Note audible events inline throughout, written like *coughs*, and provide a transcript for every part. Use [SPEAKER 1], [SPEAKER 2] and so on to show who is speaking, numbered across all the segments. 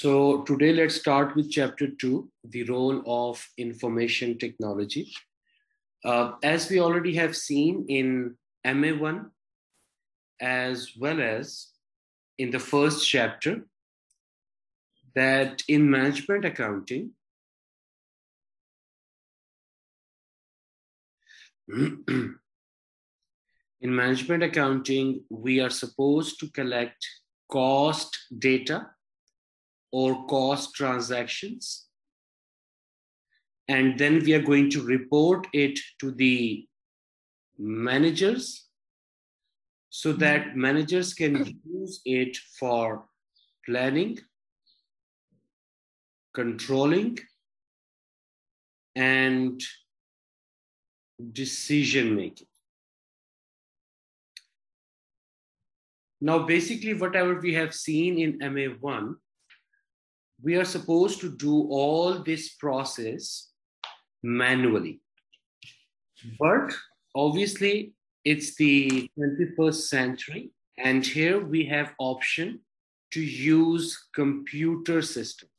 [SPEAKER 1] So today let's start with chapter two, the role of information technology. Uh, as we already have seen in MA1, as well as in the first chapter, that in management accounting, *clears throat* in management accounting, we are supposed to collect cost data or cost transactions. And then we are going to report it to the managers so hmm. that managers can use it for planning, controlling, and decision making. Now, basically, whatever we have seen in MA1, we are supposed to do all this process manually. But obviously, it's the 21st century, and here we have option to use computer systems.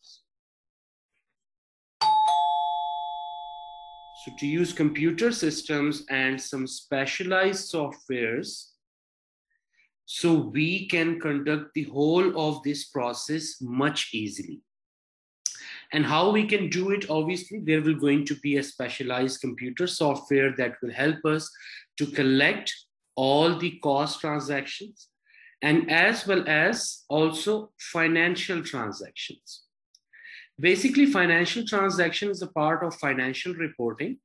[SPEAKER 1] So to use computer systems and some specialized softwares, so we can conduct the whole of this process much easily. And how we can do it, obviously, there will going to be a specialized computer software that will help us to collect all the cost transactions and as well as also financial transactions. Basically, financial transaction is a part of financial reporting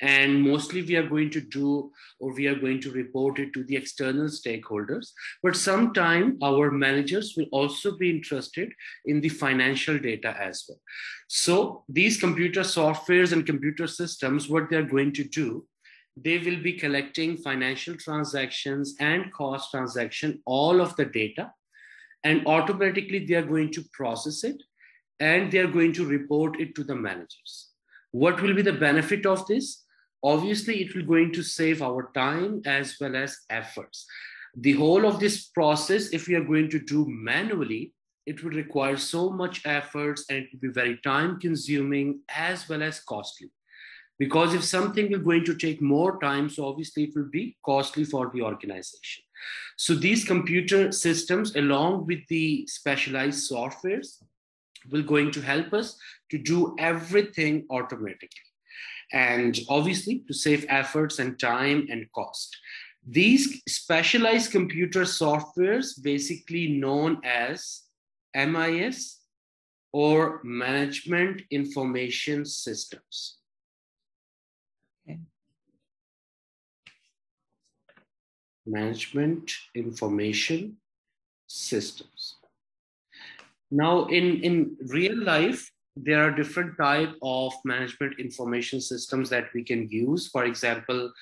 [SPEAKER 1] and mostly we are going to do or we are going to report it to the external stakeholders. But sometime our managers will also be interested in the financial data as well. So these computer softwares and computer systems what they're going to do they will be collecting financial transactions and cost transaction all of the data. And automatically they are going to process it and they are going to report it to the managers. What will be the benefit of this obviously it will going to save our time as well as efforts. The whole of this process if we are going to do manually it would require so much efforts and it will be very time consuming as well as costly. Because if something is going to take more time so obviously it will be costly for the organization. So these computer systems along with the specialized softwares will going to help us to do everything automatically and obviously to save efforts and time and cost. These specialized computer softwares, basically known as MIS or Management Information Systems. Okay. Management Information Systems. Now, in, in real life, there are different type of management information systems that we can use. For example,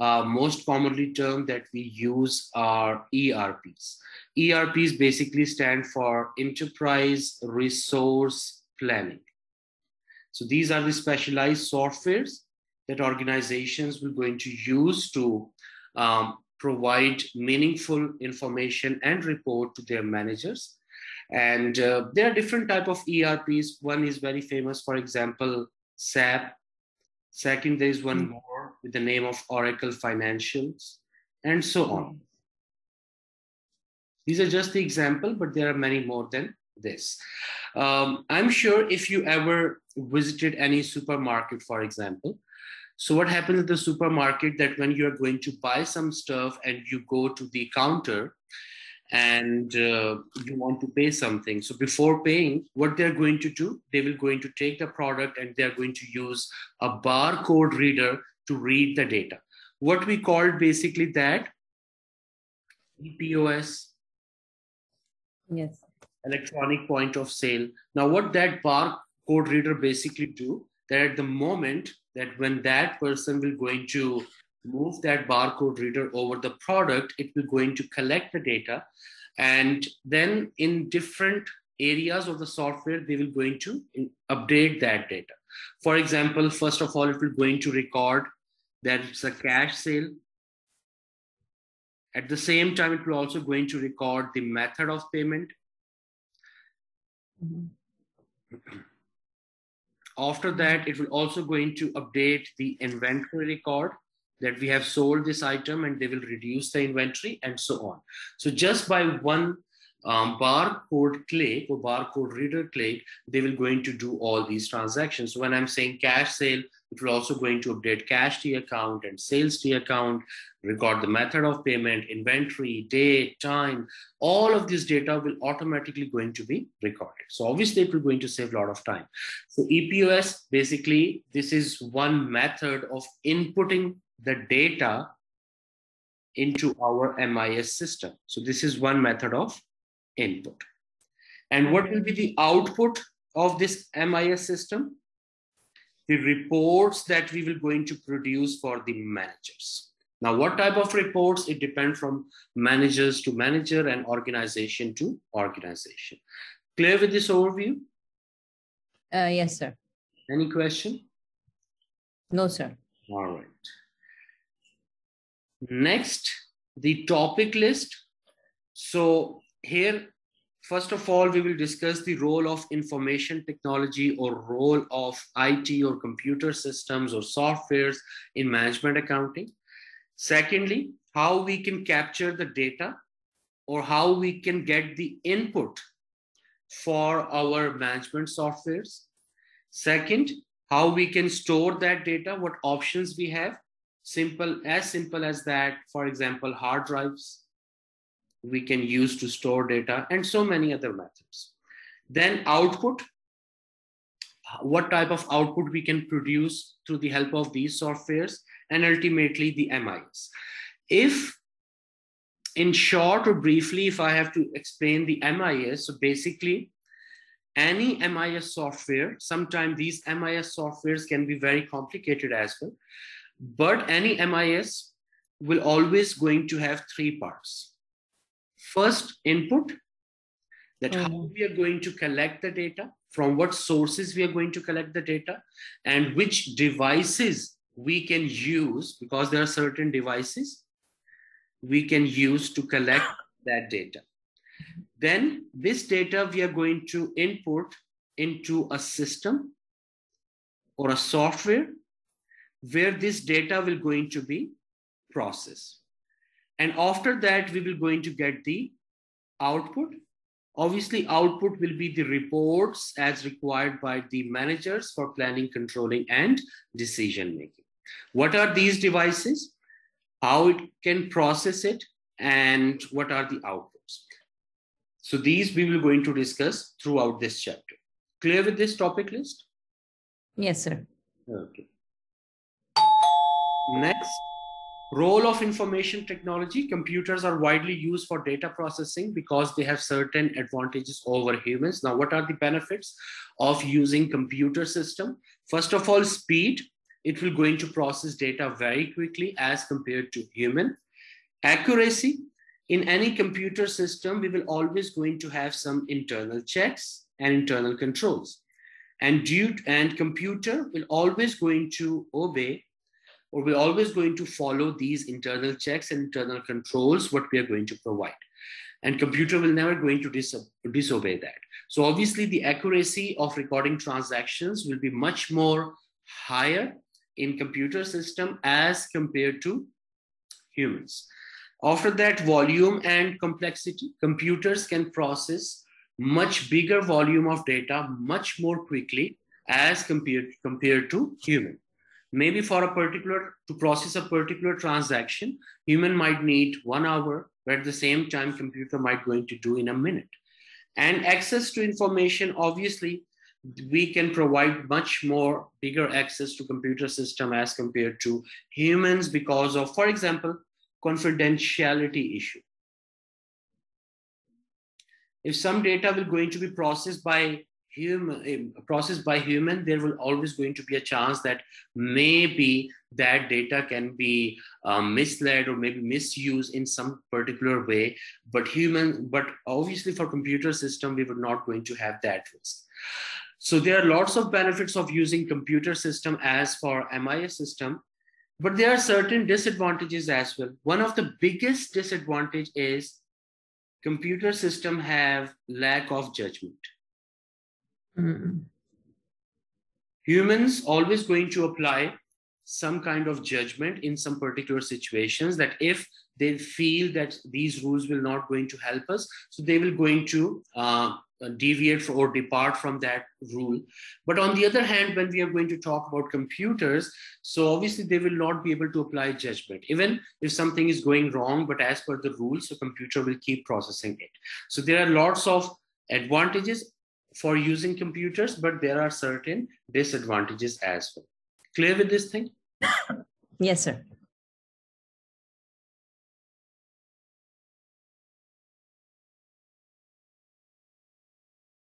[SPEAKER 1] uh, most commonly term that we use are ERPs. ERPs basically stand for Enterprise Resource Planning. So these are the specialized softwares that organizations will going to use to um, provide meaningful information and report to their managers and uh, there are different type of erps one is very famous for example sap. Second there is one mm-hmm. more with the name of oracle financials and so on. These are just the example but there are many more than this. Um, i'm sure if you ever visited any supermarket for example so what happens at the supermarket that when you are going to buy some stuff and you go to the counter and uh, you want to pay something. So before paying what they're going to do they will going to take the product and they're going to use a barcode reader to read the data. What we called basically that EPOS
[SPEAKER 2] yes.
[SPEAKER 1] Electronic point of sale. Now what that barcode reader basically do that at the moment that when that person will going to move that barcode reader over the product, it will going to collect the data. And then in different areas of the software, they will going to update that data. For example, first of all, it will going to record that it's a cash sale. At the same time, it will also going to record the method of payment. Mm-hmm. After that, it will also going to update the inventory record that we have sold this item and they will reduce the inventory and so on. So just by one um, barcode click or barcode reader click, they will going to do all these transactions. So when I'm saying cash sale, it will also going to update cash T account and sales T account, record the method of payment, inventory, date, time, all of this data will automatically going to be recorded. So obviously it will going to save a lot of time. So EPOS, basically, this is one method of inputting the data into our MIS system. So this is one method of input. And what will be the output of this MIS system? The reports that we will going to produce for the managers. Now, what type of reports? It depends from managers to manager and organization to organization. Clear with this overview?
[SPEAKER 2] Uh, yes, sir.
[SPEAKER 1] Any question?
[SPEAKER 2] No, sir.
[SPEAKER 1] All right. Next, the topic list. So here, first of all, we will discuss the role of information technology or role of IT or computer systems or softwares in management accounting. Secondly, how we can capture the data or how we can get the input for our management softwares. Second, how we can store that data, what options we have. Simple, as simple as that. For example, hard drives, we can use to store data and so many other methods. Then output, what type of output we can produce through the help of these softwares and ultimately the MIS. If in short or briefly, if I have to explain the MIS, so basically any MIS software, sometimes these MIS softwares can be very complicated as well, but any MIS will always going to have three parts first input that mm-hmm. how we are going to collect the data from what sources we are going to collect the data and which devices we can use because there are certain devices we can use to collect *coughs* that data then this data we are going to input into a system or a software where this data will going to be processed and after that, we will going to get the output. Obviously, output will be the reports as required by the managers for planning, controlling, and decision making. What are these devices? How it can process it, and what are the outputs? So these we will going to discuss throughout this chapter. Clear with this topic list?
[SPEAKER 2] Yes, sir.
[SPEAKER 1] Okay. Next, Role of information technology, computers are widely used for data processing because they have certain advantages over humans. Now, what are the benefits of using computer system? First of all, speed. It will going to process data very quickly as compared to human. Accuracy. In any computer system, we will always going to have some internal checks and internal controls. And due and computer will always going to obey or we're always going to follow these internal checks and internal controls, what we are going to provide. And computer will never going to dis- disobey that. So obviously the accuracy of recording transactions will be much more higher in computer system as compared to humans. After that, volume and complexity, computers can process much bigger volume of data much more quickly as compared, compared to human maybe for a particular to process a particular transaction human might need one hour but at the same time computer might going to do in a minute. And access to information obviously we can provide much more bigger access to computer system as compared to humans because of for example confidentiality issue. If some data will going to be processed by human processed by human there will always going to be a chance that maybe that data can be um, misled or maybe misused in some particular way. But human but obviously for computer system we were not going to have that risk. So there are lots of benefits of using computer system as for mis system but there are certain disadvantages as well. One of the biggest disadvantage is computer system have lack of judgment
[SPEAKER 2] Mm.
[SPEAKER 1] humans always going to apply some kind of judgment in some particular situations that if they feel that these rules will not going to help us so they will going to uh, deviate or depart from that rule. But on the other hand when we are going to talk about computers so obviously they will not be able to apply judgment. Even if something is going wrong but as per the rules the computer will keep processing it. So there are lots of advantages for using computers but there are certain disadvantages as well clear with this thing
[SPEAKER 2] Yes, sir.